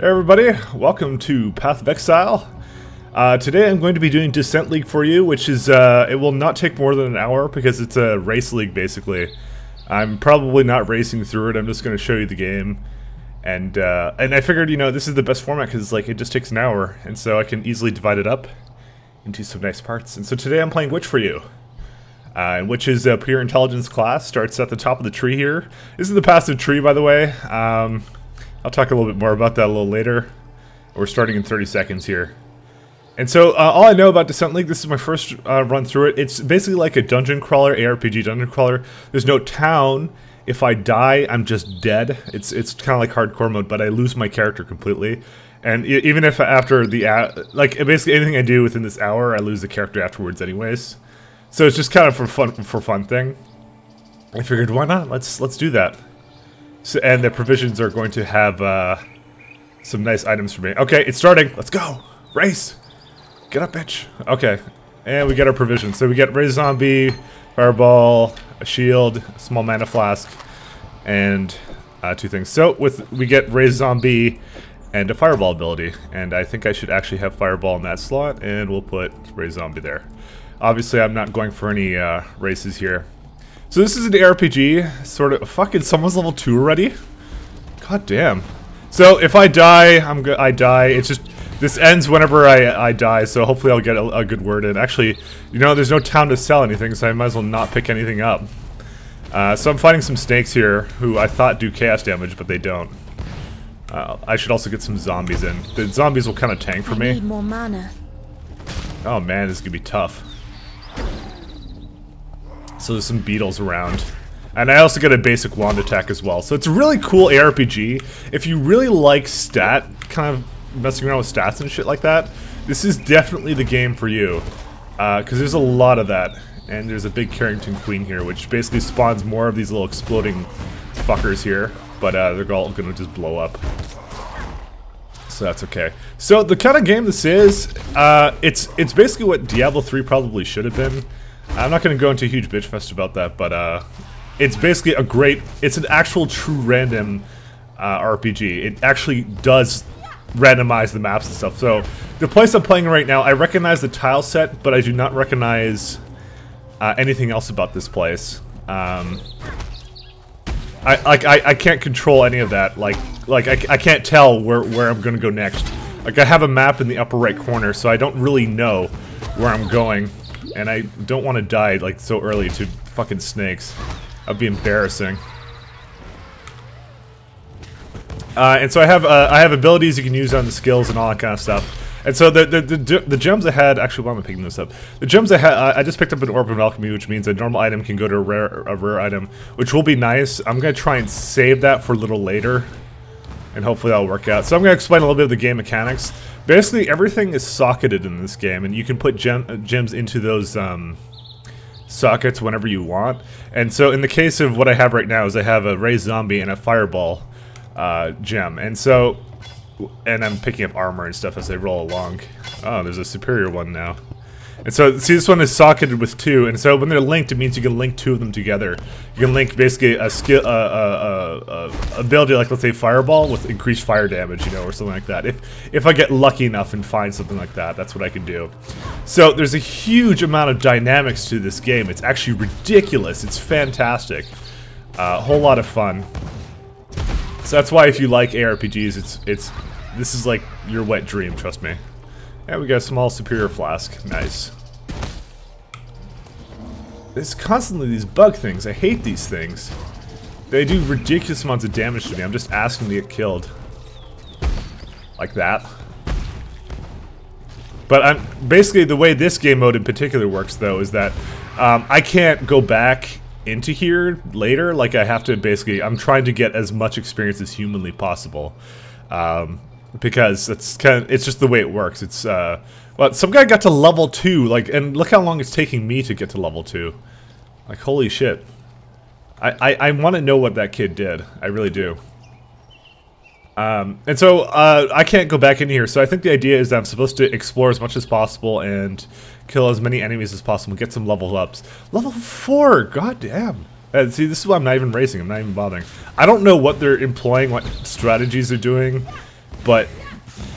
Hey everybody, welcome to Path of Exile. Uh, today I'm going to be doing Descent League for you, which is, uh, it will not take more than an hour because it's a race league basically. I'm probably not racing through it, I'm just going to show you the game. And, uh, and I figured, you know, this is the best format because, like, it just takes an hour, and so I can easily divide it up into some nice parts. And so today I'm playing Witch for you. Uh, which is a pure intelligence class, starts at the top of the tree here. This is the passive tree, by the way. Um, I'll talk a little bit more about that a little later. We're starting in 30 seconds here. And so, uh, all I know about Descent League, this is my first uh, run through it. It's basically like a dungeon crawler, ARPG dungeon crawler. There's no town. If I die, I'm just dead. It's it's kind of like hardcore mode, but I lose my character completely. And even if after the, like, basically anything I do within this hour, I lose the character afterwards anyways. So it's just kind of for fun for fun thing. I figured why not? Let's let's do that. So, and the provisions are going to have uh, some nice items for me. Okay, it's starting. Let's go. Race. Get up, bitch. Okay. And we get our provisions. So we get Raise Zombie, Fireball, a shield, a small mana flask, and uh, two things. So with we get Raise Zombie and a Fireball ability. And I think I should actually have Fireball in that slot, and we'll put Raise Zombie there. Obviously, I'm not going for any uh, races here. So this is an RPG, sort of. Fucking someone's level two already. God damn. So if I die, I'm good. I die. It's just this ends whenever I I die. So hopefully I'll get a, a, good word in. Actually, you know, there's no town to sell anything, so I might as well not pick anything up. Uh, so I'm fighting some snakes here, who I thought do chaos damage, but they don't. Uh, I should also get some zombies in. The zombies will kind of tank for I me. Need more mana. Oh man, this is gonna be tough. So there's some beetles around. And I also get a basic wand attack as well. So it's a really cool ARPG. If you really like stat, kind of messing around with stats and shit like that, this is definitely the game for you. Because uh, there's a lot of that. And there's a big Carrion Queen here, which basically spawns more of these little exploding fuckers here. But uh, they're all gonna just blow up. So that's okay. So the kind of game this is, uh, it's it's basically what Diablo 3 probably should have been. I'm not going to go into a huge bitch fest about that, but uh, it's basically a great, it's an actual true random uh, RPG. It actually does randomize the maps and stuff. So the place I'm playing right now, I recognize the tile set, but I do not recognize uh, anything else about this place. Um, I like I, I can't control any of that. Like like I, I can't tell where where I'm gonna go next. Like I have a map in the upper right corner, so I don't really know where I'm going and I don't want to die like so early to fucking snakes. That'd be embarrassing. Uh, and so I have uh, I have abilities you can use on the skills and all that kind of stuff. And so the the, the, the gems I had actually why am I picking this up? The gems I had I just picked up an orb of alchemy, which means a normal item can go to a rare a rare item, which will be nice. I'm gonna try and save that for a little later, and hopefully that'll work out. So I'm gonna explain a little bit of the game mechanics. Basically, everything is socketed in this game, and you can put gem gems into those um, sockets whenever you want. And so, in the case of what I have right now, is I have a Raise Zombie and a Fireball uh, gem. And so, and I'm picking up armor and stuff as I roll along. Oh, there's a superior one now. And so, see, this one is socketed with two, and so when they're linked, it means you can link two of them together. You can link basically a skill, uh, ability like let's say Fireball with increased fire damage, you know, or something like that. If if I get lucky enough and find something like that, that's what I can do. So there's a huge amount of dynamics to this game. It's actually ridiculous. It's fantastic. A uh, whole lot of fun. So that's why if you like ARPGs, it's it's this is like your wet dream. Trust me. Yeah, we got a small superior flask. Nice. There's constantly these bug things. I hate these things. They do ridiculous amounts of damage to me. I'm just asking to get killed. Like that. But I'm basically the way this game mode in particular works though is that um, I can't go back into here later. Like I have to basically, I'm trying to get as much experience as humanly possible. Um, because it's kind of it's just the way it works. It's uh, well, some guy got to level two, like, and look how long it's taking me to get to level two. Like, holy shit! I I, I want to know what that kid did. I really do. Um, and so uh, I can't go back in here. So I think the idea is that I'm supposed to explore as much as possible and kill as many enemies as possible, get some level ups. Level four, god damn. And see, this is why I'm not even racing. I'm not even bothering. I don't know what they're employing, what strategies they're doing. But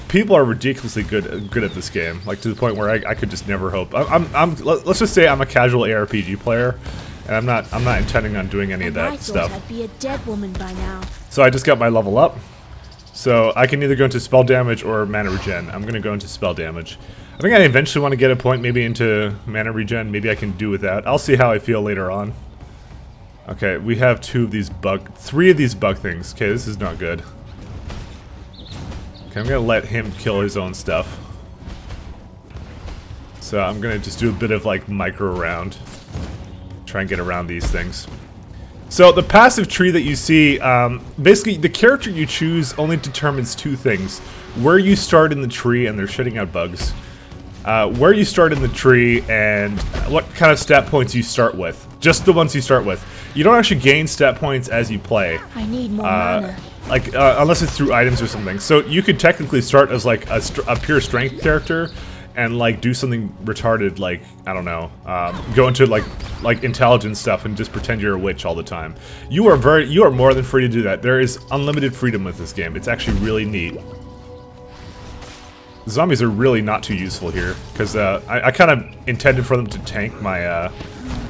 people are ridiculously good good at this game, like to the point where I, I could just never hope. I'm, I'm, I'm, let's just say I'm a casual ARPG player, and I'm not I'm not intending on doing any and of that I stuff. I'd be a dead woman by now. So I just got my level up. So I can either go into spell damage or mana regen. I'm gonna go into spell damage. I think I eventually want to get a point maybe into mana regen. Maybe I can do with that. I'll see how I feel later on. Okay, we have two of these bug, three of these bug things. Okay, this is not good. Okay, I'm gonna let him kill his own stuff. So I'm gonna just do a bit of like micro round. Try and get around these things. So the passive tree that you see, um, basically the character you choose only determines two things. Where you start in the tree, and they're shitting out bugs. Uh, where you start in the tree, and what kind of stat points you start with. Just the ones you start with. You don't actually gain stat points as you play. I need more Uh, mana. Like uh, unless it's through items or something. So you could technically start as like a, a pure strength character, and like do something retarded, like I don't know, um, go into like like intelligence stuff and just pretend you're a witch all the time. You are very you are more than free to do that. There is unlimited freedom with this game. It's actually really neat. Zombies are really not too useful here because uh, I, I kind of intended for them to tank my uh,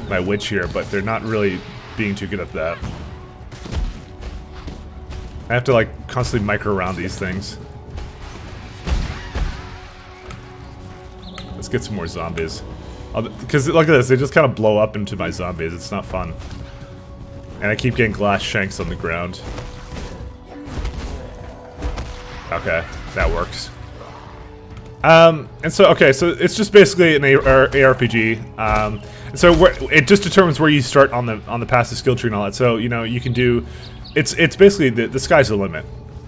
my witch here, but they're not really being too good at that. I have to like constantly micro around these things. Let's get some more zombies. Because look at this, they just kind of blow up into my zombies. It's not fun. And I keep getting glass shanks on the ground. Okay, that works. Um, and so, okay, so it's just basically an AR ARPG. Um, so it just determines where you start on the on the passive skill tree and all that. So you know you can do, it's it's basically the, the sky's the limit,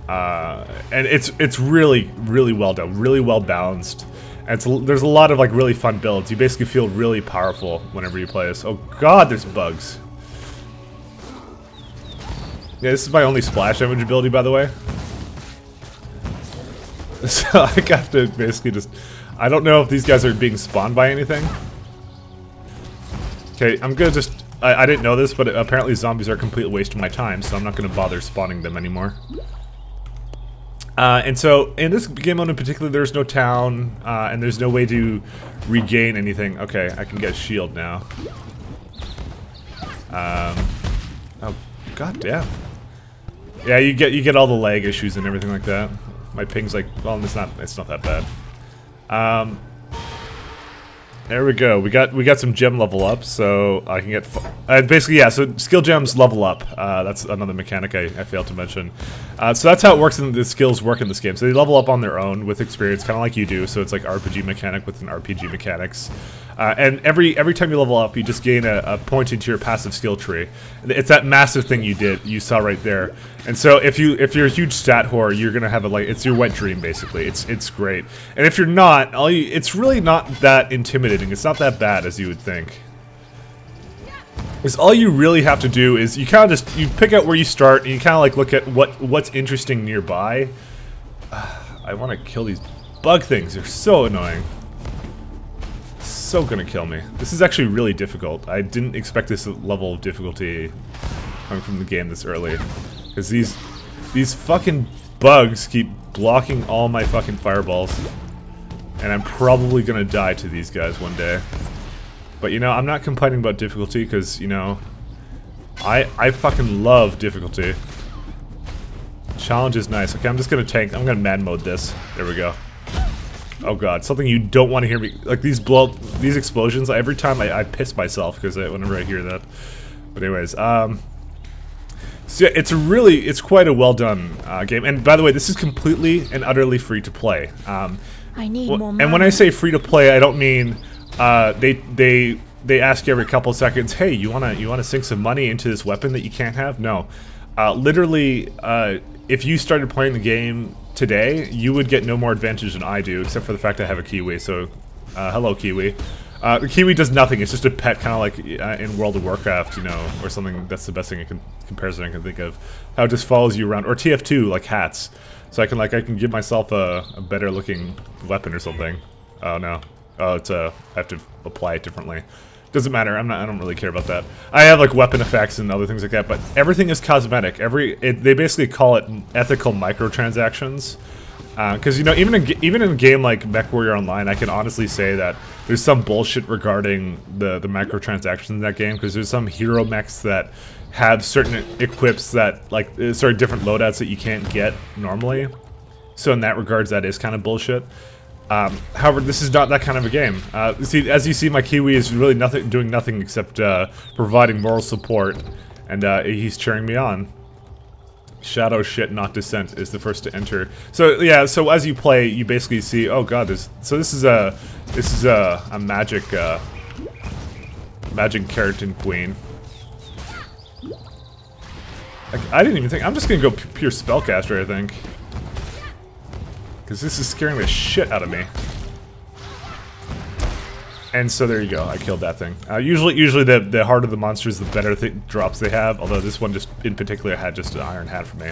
uh, and it's it's really really well done, really well balanced. And it's, there's a lot of like really fun builds. You basically feel really powerful whenever you play this. Oh god, there's bugs. Yeah, this is my only splash damage ability, by the way. So I have to basically just... I don't know if these guys are being spawned by anything. Okay, I'm gonna just... I, I didn't know this, but apparently zombies are a complete waste of my time, so I'm not gonna bother spawning them anymore. Uh, and so, in this game mode in particular, there's no town, uh, and there's no way to regain anything. Okay, I can get a shield now. Um, oh, god damn. Yeah, you get you get all the lag issues and everything like that. My ping's like, well, it's not it's not that bad. Um, there we go. We got we got some gem level up, so I can get. Uh, basically, yeah. So skill gems level up. Uh, that's another mechanic I, I failed to mention. Uh, so that's how it works. In the skills work in this game. So they level up on their own with experience, kind of like you do. So it's like RPG mechanic within RPG mechanics. Uh, and every every time you level up, you just gain a, a point into your passive skill tree. It's that massive thing you did, you saw right there. And so if you if you're a huge stat whore, you're gonna have a like it's your wet dream basically. It's it's great. And if you're not, all you, it's really not that intimidating. It's not that bad as you would think. Because all you really have to do is you kind of just you pick out where you start and you kind of like look at what what's interesting nearby. I want to kill these bug things. They're so annoying so gonna kill me. This is actually really difficult. I didn't expect this level of difficulty coming from the game this early. Because these these fucking bugs keep blocking all my fucking fireballs. And I'm probably gonna die to these guys one day. But you know, I'm not complaining about difficulty because, you know, I I fucking love difficulty. Challenge is nice. Okay, I'm just gonna tank. I'm gonna mad mode this. There we go. Oh god, something you don't want to hear me like these blow these explosions. Every time I, I piss myself because I whenever I hear that. But anyways, um, so yeah, it's really it's quite a well done uh, game. And by the way, this is completely and utterly free to play. Um, I need well, more and when. I say free to play, I don't mean uh, they they they ask you every couple seconds, "Hey, you wanna you wanna sink some money into this weapon that you can't have?" No, uh, literally, uh, if you started playing the game today, you would get no more advantage than I do, except for the fact I have a Kiwi. So, uh, hello, Kiwi. Uh, the Kiwi does nothing. It's just a pet, kind of like uh, in World of Warcraft, you know, or something. That's the best thing I can comparison I can think of. How it just follows you around, or TF2, like hats. So I can like I can give myself a, a better looking weapon or something. Oh no, oh it's uh, I have to apply it differently. Doesn't matter. I'm not. I don't really care about that. I have like weapon effects and other things like that, but everything is cosmetic. Every it, they basically call it ethical microtransactions. Because uh, you know, even in even in a game like MechWarrior Online, I can honestly say that there's some bullshit regarding the the microtransactions in that game. Because there's some hero mechs that have certain equips that like uh, sort of different loadouts that you can't get normally. So in that regards, that is kind of bullshit. Um, however, this is not that kind of a game. Uh, see, as you see, my Kiwi is really nothing, doing nothing except uh, providing moral support, and uh, he's cheering me on. Shadow shit, not descent is the first to enter. So yeah, so as you play, you basically see. Oh god, this. So this is a this is a a magic uh, magic carrion queen. I, I didn't even think. I'm just gonna go pure spellcaster. I think. Because this is scaring the shit out of me. And so there you go, I killed that thing. Uh, usually usually the, the harder the monsters, the better th drops they have, although this one just in particular had just an iron hat for me.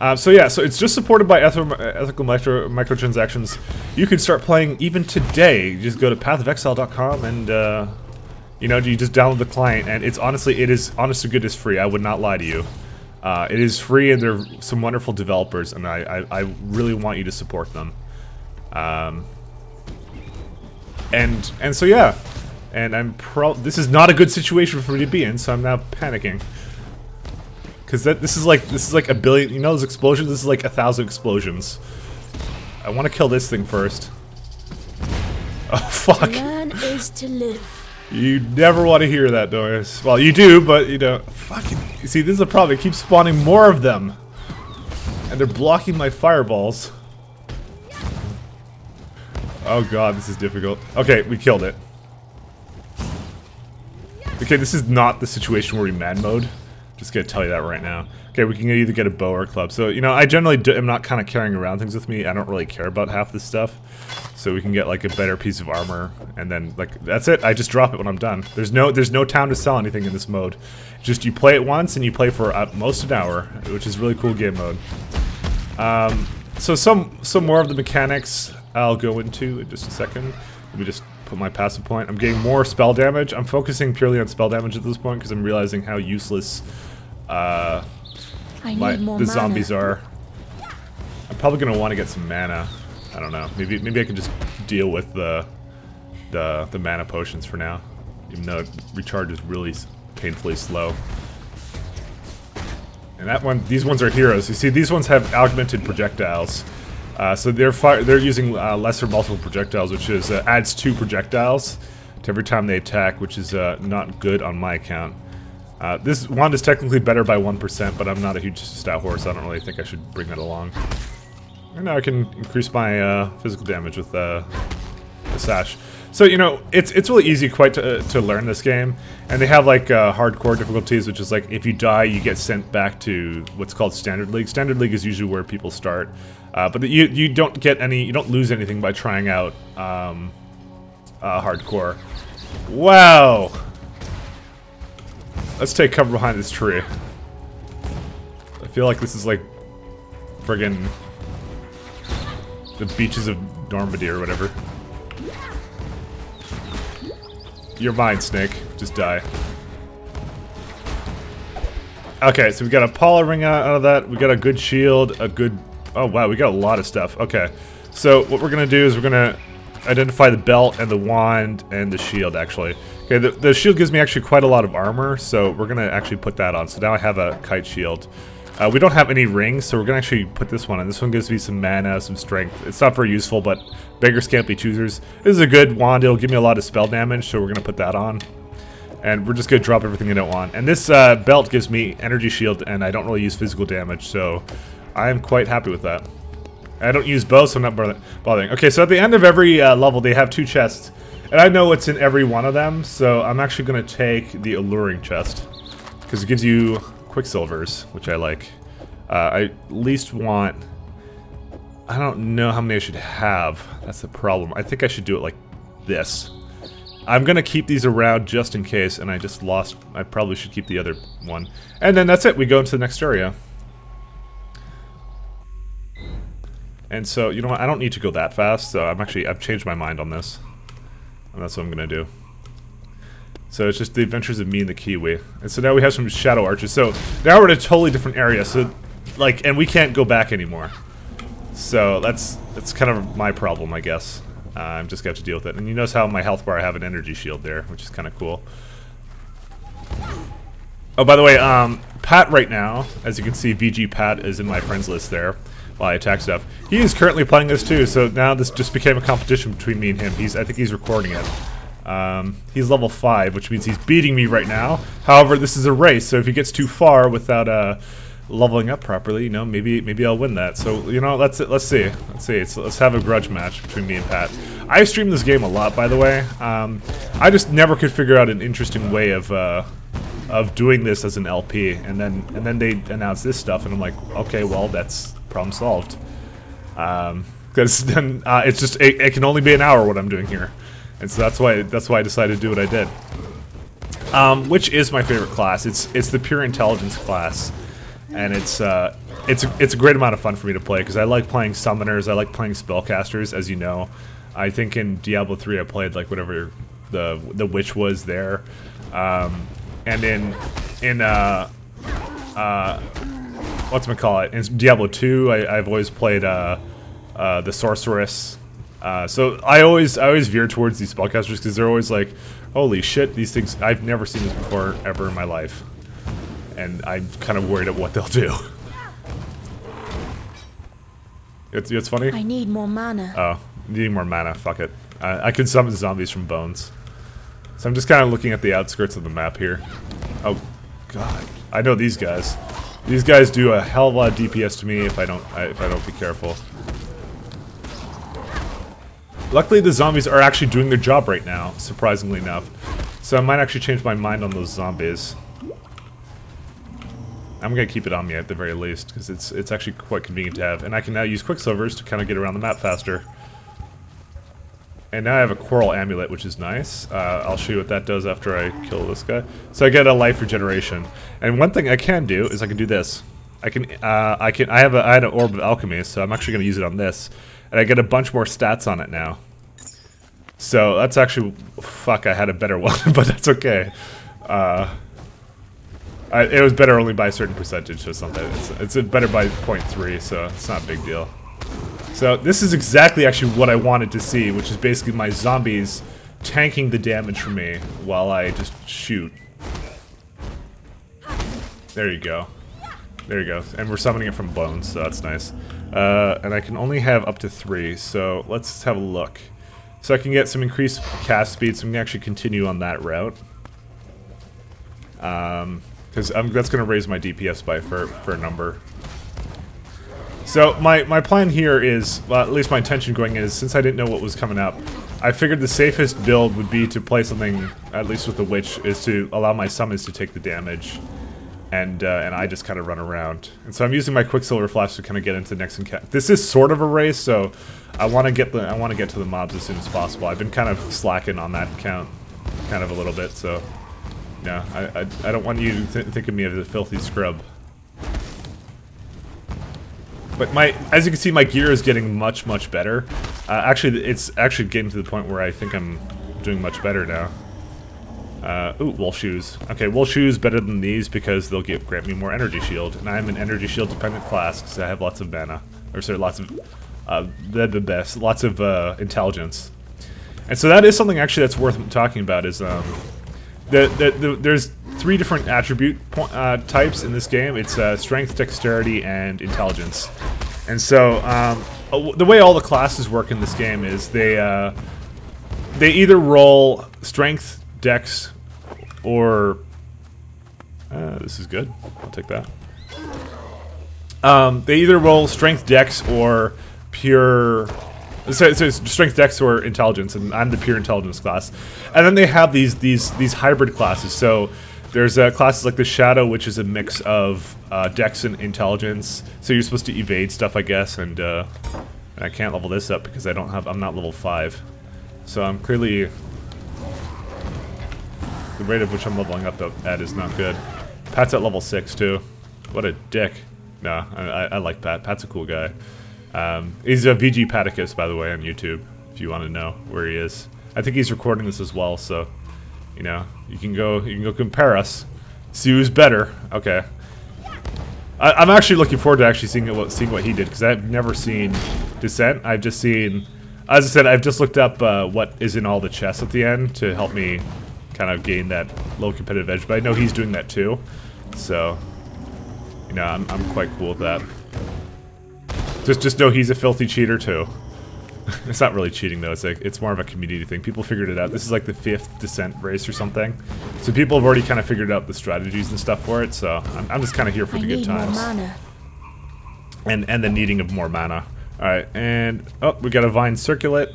Uh, so yeah, so it's just supported by ethical micro microtransactions. You can start playing even today. You just go to pathofexile.com and, uh, you know, you just download the client, and it's honestly, it is, honest to goodness free. I would not lie to you. Uh, it is free, and they're some wonderful developers, and I, I, I really want you to support them. Um, and and so yeah, and I'm pro. This is not a good situation for me to be in, so I'm now panicking. Cause that this is like this is like a billion. You know those explosions? This is like a thousand explosions. I want to kill this thing first. Oh fuck! Learn is to live. You never want to hear that noise. Well, you do, but you know, fucking. See, this is a problem. It keeps spawning more of them, and they're blocking my fireballs. Oh god, this is difficult. Okay, we killed it. Okay, this is not the situation where we mad mode. Just gonna tell you that right now. Okay, we can either get a bow or a club. So, you know, I generally do, am not kind of carrying around things with me. I don't really care about half this stuff. So we can get, like, a better piece of armor. And then, like, that's it. I just drop it when I'm done. There's no there's no time to sell anything in this mode. Just you play it once and you play for at most an hour, which is really cool game mode. Um, so some, some more of the mechanics I'll go into in just a second. Let me just put my passive point. I'm getting more spell damage. I'm focusing purely on spell damage at this point because I'm realizing how useless uh, I my, the mana. zombies are. I'm probably gonna want to get some mana. I don't know. Maybe maybe I can just deal with the the the mana potions for now, even though it recharges really painfully slow. And that one, these ones are heroes. You see, these ones have augmented projectiles. Uh, so they're they're using uh, lesser multiple projectiles, which is uh, adds two projectiles to every time they attack, which is uh, not good on my account. Uh, this wand is technically better by 1%, but I'm not a huge stat horse. I don't really think I should bring that along. And now I can increase my uh, physical damage with the sash. So, you know, it's it's really easy quite to, uh, to learn this game. And they have, like, uh, hardcore difficulties, which is, like, if you die, you get sent back to what's called Standard League. Standard League is usually where people start. Uh, but you, you don't get any, you don't lose anything by trying out um, hardcore. Wow! Let's take cover behind this tree. I feel like this is like friggin' the beaches of Normandy or whatever. You're mine, Snake. Just die. Okay, so we got a Paua ring out of that. We got a good shield, a good... Oh, wow, we got a lot of stuff. Okay, so what we're going to do is we're going to identify the belt and the wand and the shield, actually. Okay, the, the shield gives me actually quite a lot of armor, so we're going to actually put that on. So now I have a kite shield. Uh, we don't have any rings, so we're going to actually put this one on. This one gives me some mana, some strength. It's not very useful, but beggars can't be choosers. This is a good wand. It'll give me a lot of spell damage, so we're going to put that on. And we're just going to drop everything I don't want. And this uh, belt gives me energy shield, and I don't really use physical damage, so I'm quite happy with that. I don't use bow, so I'm not bothering. Okay, so at the end of every uh, level, they have two chests. And I know what's in every one of them, so I'm actually going to take the Alluring chest. Because it gives you Quicksilvers, which I like. Uh, I at least want... I don't know how many I should have. That's the problem. I think I should do it like this. I'm to keep these around just in case, and I just lost... I probably should keep the other one. And then that's it. We go into the next area. And so, you know what? I don't need to go that fast, so I'm actually... I've changed my mind on this. And that's what I'm gonna do. So it's just the adventures of me and the Kiwi. And so now we have some Shadow Archers. So now we're in a totally different area. So, like, and we can't go back anymore. So that's that's kind of my problem, I guess. Uh, I'm just going to have to deal with it. And you notice how my health bar I have an energy shield there, which is kind of cool. Oh, by the way, um, Pat right now, as you can see, VG Pat is in my friends list there while I attack stuff. He is currently playing this too, so now this just became a competition between me and him. He's, I think he's recording it. Um, he's level 5, which means he's beating me right now. However, this is a race, so if he gets too far without uh, leveling up properly, you know, maybe maybe I'll win that. So, you know, let's let's see. Let's see. It's, let's have a grudge match between me and Pat. I stream this game a lot, by the way. Um, I just never could figure out an interesting way of uh, of doing this as an LP, and then and then they announce this stuff, and I'm like, okay, well, that's problem solved. Because um, then uh, it's just it, it, can only be an hour what I'm doing here, and so that's why that's why I decided to do what I did. Um, which is my favorite class? It's it's the pure intelligence class, and it's uh, it's it's a great amount of fun for me to play because I like playing summoners, I like playing spellcasters, as you know. I think in Diablo 3 I played like whatever the the witch was there, um, and in in uh, uh, what's call it? In Diablo 2, I, have always played uh, uh, the sorceress. Uh, so I always I always veer towards these spellcasters because they're always like, holy shit, these things I've never seen this before ever in my life, and I'm kind of worried at what they'll do. It's it's funny. I need more mana. Oh, needing more mana. Fuck it. I, I can summon zombies from bones. So I'm just kind of looking at the outskirts of the map here. Oh, God. I know these guys. These guys do a hell of a lot of DPS to me if I don't if I don't be careful. Luckily, the zombies are actually doing their job right now, surprisingly enough. So I might actually change my mind on those zombies. I'm gonna keep it on me at the very least, because it's it's actually quite convenient to have. And I can now use Quicksilvers to kind of get around the map faster. And now I have a Coral Amulet, which is nice. Uh, I'll show you what that does after I kill this guy. So I get a life regeneration. And one thing I can do is I can do this. I can, uh, I can, I have a, I had an Orb of Alchemy, so I'm actually going to use it on this. And I get a bunch more stats on it now. So that's actually, fuck, I had a better one, but that's okay. Uh, I, it was better only by a certain percentage or something. It's, it's better by 0.3, so it's not a big deal. So this is exactly actually what I wanted to see, which is basically my zombies tanking the damage for me while I just shoot. There you go. There you go. And we're summoning it from bones, so that's nice. Uh, and I can only have up to three, so let's have a look. So I can get some increased cast speed, so I'm going to actually continue on that route. Um, because that's going to raise my DPS by for, for a number. So my, my plan here is, well, at least my intention going in is, since I didn't know what was coming up, I figured the safest build would be to play something, at least with the Witch, is to allow my summons to take the damage. And, uh, and I just kind of run around. And so I'm using my Quicksilver Flask to kind of get into the next encounter. This is sort of a race, so I want to get the I want to get to the mobs as soon as possible. I've been kind of slacking on that count, kind of a little bit. So, yeah, I I, I don't want you to th think of me as a filthy scrub. But my, as you can see, my gear is getting much, much better. Uh, actually, it's actually getting to the point where I think I'm doing much better now. Uh, ooh, wool shoes. Okay, wool shoes better than these because they'll give, grant me more energy shield. And I'm an energy shield dependent class because I have lots of mana. Or sorry, lots of, uh, the, the best, lots of, uh, intelligence. And so that is something actually that's worth talking about is, um, the, the, the there's three different attribute uh, types in this game. It's uh, strength, dexterity, and intelligence. And so um, uh, the way all the classes work in this game is they uh, they either roll strength, dex, or uh, this is good. I'll take that. Um, they either roll strength, dex, or pure so, strength, dex, or intelligence, and I'm the pure intelligence class. And then they have these these these hybrid classes. So there's uh, classes like the Shadow, which is a mix of uh, Dex and Intelligence. So you're supposed to evade stuff, I guess, and, uh, and I can't level this up because I don't have. I'm not level five, so I'm clearly the rate at which I'm leveling up at is not good. Pat's at level six too. What a dick. Nah, I, I like Pat. Pat's a cool guy. Um, he's a VG Paticus, by the way, on YouTube. If you want to know where he is, I think he's recording this as well. So, you know, You can go. You can go compare us. See who's better. Okay. I, am actually looking forward to actually seeing what seeing what he did because I've never seen Descent. I've just seen, as I said, I've just looked up uh, what is in all the chests at the end to help me kind of gain that low competitive edge. But I know he's doing that too, so you know I'm I'm quite cool with that. Just just know he's a filthy cheater too. it's not really cheating though. It's like it's more of a community thing. People figured it out. This is like the fifth descent race or something. So people have already kind of figured out the strategies and stuff for it. So I'm, I'm just kind of here for I the good times. And and the needing of more mana. All right, and oh, we got a vine circlet,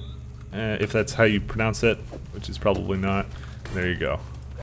uh, if that's how you pronounce it, which is probably not. There you go.